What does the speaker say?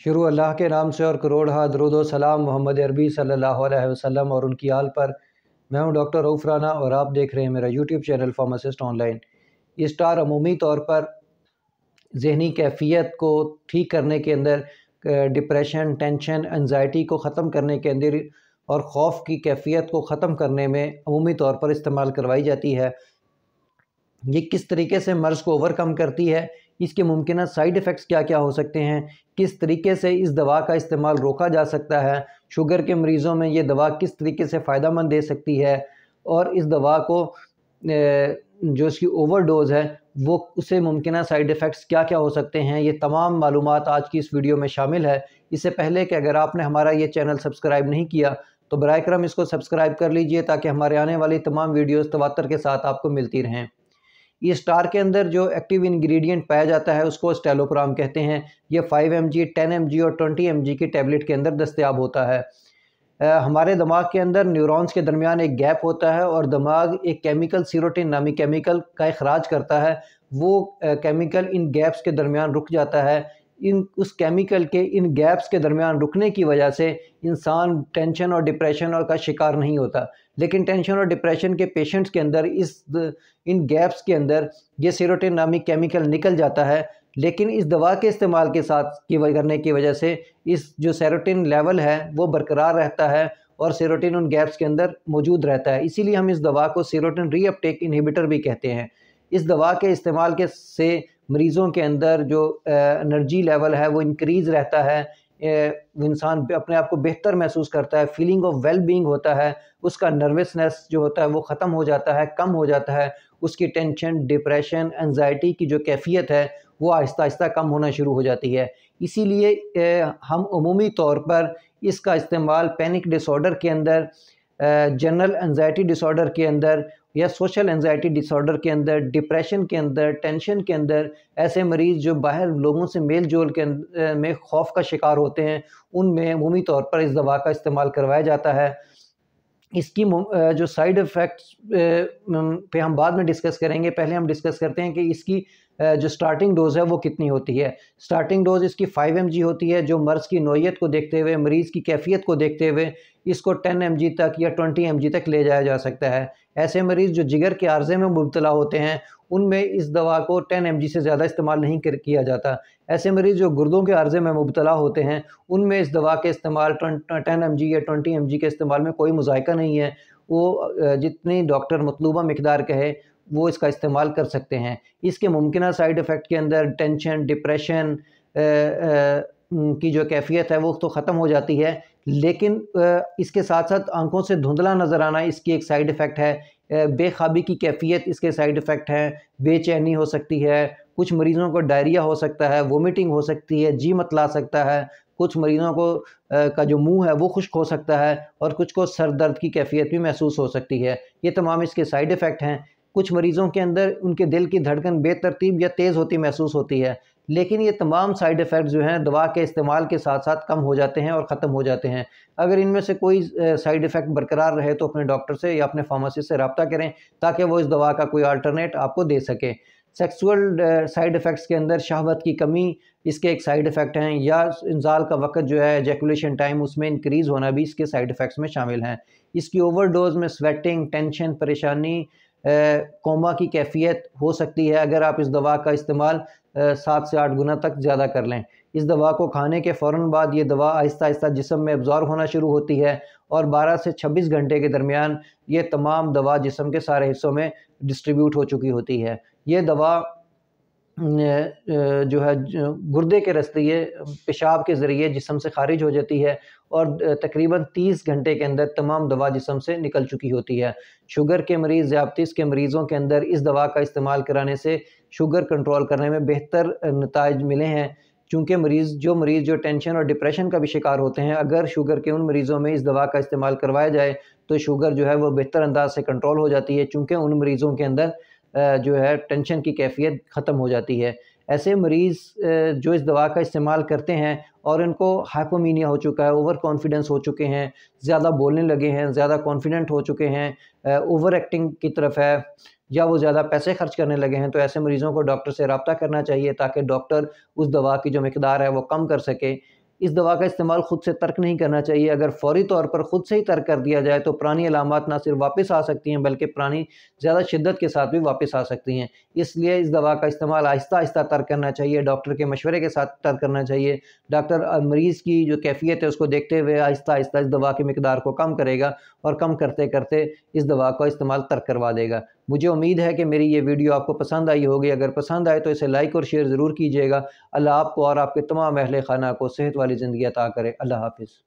शुरू अल्लाह के नाम से और करोड़ हा दरुद सलाम मोहम्मद अरबी सल्लल्लाहु अलैहि वसल्लम और उनकी आल पर। मैं हूँ डॉक्टर रऊफ़ राना और आप देख रहे हैं मेरा यूट्यूब चैनल फार्मासिस्ट ऑनलाइन। ये स्टार अमूमी तौर पर जहनी कैफियत को ठीक करने के अंदर डिप्रेशन टेंशन एनजाइटी को ख़त्म करने के अंदर और खौफ की कैफियत को ख़त्म करने में अमूमी तौर पर इस्तेमाल करवाई जाती है। ये किस तरीके से मर्ज़ को ओवरकम करती है? इसके मुमकिन साइड इफ़ेक्ट्स क्या क्या हो सकते हैं? किस तरीके से इस दवा का इस्तेमाल रोका जा सकता है? शुगर के मरीज़ों में ये दवा किस तरीके से फ़ायदा मंद दे सकती है? और इस दवा को जो इसकी ओवरडोज़ है, वो उसे मुमकिन साइड इफ़ेक्ट्स क्या क्या हो सकते हैं? ये तमाम मालूम आज की इस वीडियो में शामिल है। इससे पहले कि अगर आपने हमारा ये चैनल सब्सक्राइब नहीं किया तो बर करम इसको सब्सक्राइब कर लीजिए ताकि हमारे आने वाली तमाम वीडियोज़ तवातर के साथ आपको मिलती रहें। ये स्टार के अंदर जो एक्टिव इंग्रेडिएंट पाया जाता है उसको स्टेलोप्राम कहते हैं। ये five M G ten M G और ट्वेंटी एम जी की टैबलेट के अंदर दस्तियाब होता है। आ, हमारे दिमाग के अंदर न्यूरॉन्स के दरमियान एक गैप होता है और दिमाग एक केमिकल सीरोटिन नामी केमिकल का अखराज करता है। वो आ, केमिकल इन गैप्स के दरमियान रुक जाता है। इन उस केमिकल के इन गैप्स के दरमियान रुकने की वजह से इंसान टेंशन और डिप्रेशन और का शिकार नहीं होता। लेकिन टेंशन और डिप्रेशन के पेशेंट्स के अंदर, इस, इन गैप्स के अंदर, ये सीरोटिन नामी केमिकल निकल जाता है। लेकिन इस दवा के इस्तेमाल के साथ, की करने की वजह से, इस जो सेरोटिन लेवल है, वो बरकरार रहता है और सेरोटिन उन गैप्स के अंदर मौजूद रहता है। इसीलिए हम इस दवा को सीरोटिन रीअपटेक इनहिबिटर भी कहते हैं। इस दवा के इस्तेमाल के, से मरीज़ों के अंदर जो एनर्जी लेवल है, वो इंक्रीज़ रहता है। इंसान अपने आप को बेहतर महसूस करता है फीलिंग ऑफ़ वेल बींग होता है, उसका नर्वसनेस जो होता है वो ख़त्म हो जाता है, कम हो जाता है, उसकी टेंशन डिप्रेशन एनजाइटी की जो कैफियत है, वो आहिस्ता आहिस्ता कम होना शुरू हो जाती है। इसीलिए हम अमूमी तौर पर इसका इस्तेमाल पैनिक डिसऑर्डर के अंदर जनरल एनजाइटी डिसऑर्डर के अंदर या सोशल एनजाइटी डिसऑर्डर के अंदर, डिप्रेशन के अंदर, टेंशन के अंदर, ऐसे मरीज़ जो बाहर लोगों से मेल जोल के में खौफ का शिकार होते हैं, उनमें अमूमी तौर पर इस दवा का इस्तेमाल करवाया जाता है। इसकी जो साइड इफ़ेक्ट्स पे हम बाद में डिस्कस करेंगे। पहले हम डिस्कस करते हैं कि इसकी जो स्टार्टिंग डोज़ है वो कितनी होती है। स्टार्टिंग डोज़ इसकी फाइव एम होती है, जो मर्ज़ की नोयत को देखते हुए, मरीज़ की कैफियत को देखते हुए, इसको टेन एम तक या ट्वेंटी एम तक ले जाया जा सकता है। ऐसे मरीज़ जो जिगर के आर्जे में मुबतला होते हैं उनमें इस दवा को टेन एम से ज़्यादा इस्तेमाल नहीं कर किया जाता। ऐसे मरीज़ जो गुर्दों के अर्ज़े में मुबतला होते हैं, उनमें इस दवा के इस्तेमाल टेन एम या ट्वेंटी एम के इस्तेमाल में कोई मुजायका नहीं है। वो जितनी डॉक्टर मतलूबा मकदार कहे, वो इसका इस्तेमाल कर सकते हैं। इसके मुमकिन साइड इफ़ेक्ट के अंदर टेंशन, डिप्रेशन की जो कैफियत है वो तो ख़त्म हो जाती है। लेकिन इसके साथ साथ आँखों से धुंधला नज़र आना इसकी एक साइड इफ़ेक्ट है। बेखाबी की कैफियत इसके साइड इफ़ेक्ट है। बेचैनी हो सकती है। कुछ मरीज़ों को डायरिया हो सकता है। वोमिटिंग हो सकती है। जी मतला सकता है। कुछ मरीज़ों को का जो मुँह है वो खुश्क हो सकता है और कुछ को सर दर्द की कैफियत भी महसूस हो सकती है। ये तमाम इसके साइड इफ़ेक्ट हैं। कुछ मरीज़ों के अंदर उनके दिल की धड़कन बेतरतीब या तेज़ होती महसूस होती है। लेकिन ये तमाम साइड इफ़ेक्ट जो हैं, दवा के इस्तेमाल के साथ साथ कम हो जाते हैं और ख़त्म हो जाते हैं। अगर इनमें से कोई साइड इफ़ेक्ट बरकरार रहे तो अपने डॉक्टर से या अपने फार्मासिस्ट से रबता करें, ताकि वो इस दवा का कोई अल्टरनेट आपको दे सके। सेक्सुअल साइड इफ़ेक्ट्स के अंदर शहावत की कमी, इसके एक साइड इफ़ेक्ट हैं, या इंजाल का वक्त जो है जैकुलेशन टाइम उसमें इंक्रीज़ होना भी इसके साइड इफ़ेक्ट्स में शामिल हैं। इसकी ओवरडोज में स्वेटिंग टेंशन परेशानी कोमा की कैफियत हो सकती है अगर आप इस दवा का इस्तेमाल सात से आठ गुना तक ज़्यादा कर लें। इस दवा को खाने के फ़ौर बाद ये दवा आहिस्ता आहिस्ता जिसम में अब्ज़ॉर्व होना शुरू होती है और 12 से 26 घंटे के दरमियान ये तमाम दवा जिसम के सारे हिस्सों में डिस्ट्रीब्यूट हो चुकी होती है। ये दवा जो है गुर्दे के रस्ते पेशाब के ज़रिए जिसम से खारिज हो जाती है और तकरीबन 30 घंटे के अंदर तमाम दवा जिसम से निकल चुकी होती है। शुगर के मरीज़ ज़्याबतीस के मरीज़ों के अंदर इस दवा का इस्तेमाल कराने से शुगर कंट्रोल करने में बेहतर नतज मिले हैं। चूँकि मरीज़, जो मरीज़, जो टेंशन और डिप्रेशन का भी शिकार होते हैं, अगर शुगर के उन मरीज़ों में इस दवा का इस्तेमाल करवाया जाए तो शुगर जो है, वो बेहतर अंदाज से कंट्रोल हो जाती है। चूँकि उन मरीज़ों के अंदर जो है टेंशन की कैफियत ख़त्म हो जाती है। ऐसे मरीज़ जो इस दवा का इस्तेमाल करते हैं और इनको हाइपोमीनिया हो चुका है ओवर कॉन्फिडेंस हो चुके हैं, ज़्यादा बोलने लगे हैं, ज़्यादा कॉन्फिडेंट हो चुके हैं ओवर एक्टिंग की तरफ़ है, या वो ज़्यादा पैसे खर्च करने लगे हैं तो ऐसे मरीज़ों को डॉक्टर से रबता करना चाहिए ताकि डॉक्टर उस दवा की जो मकदार है वो कम कर सके। इस दवा का इस्तेमाल ख़ुद से तर्क नहीं करना चाहिए। अगर फौरी तौर पर ख़ुद से ही तर्क कर दिया जाए तो पुरानी अलामत ना सिर्फ़ वापस आ सकती हैं, बल्कि पुरानी ज़्यादा शिद्दत के साथ भी वापस आ सकती हैं। इसलिए इस दवा का इस्तेमाल आहिस्ता आहिस्ता तर्क करना चाहिए, डॉक्टर के मशवरे के साथ तर्क करना चाहिए। डॉक्टर मरीज़ की जो कैफियत है, उसको देखते हुए आहिस्ता आहिस्ता इस दवा की मकदार को कम करेगा और कम करते करते इस दवा का इस्तेमाल तर्क करवा देगा। मुझे उम्मीद है कि मेरी ये वीडियो आपको पसंद आई होगी। अगर पसंद आए तो इसे लाइक और शेयर ज़रूर कीजिएगा। अल्लाह आपको और आपके तमाम अहल खाना को, सेहत वाली ज़िंदगी अता करे। अल्लाह हाफिज़।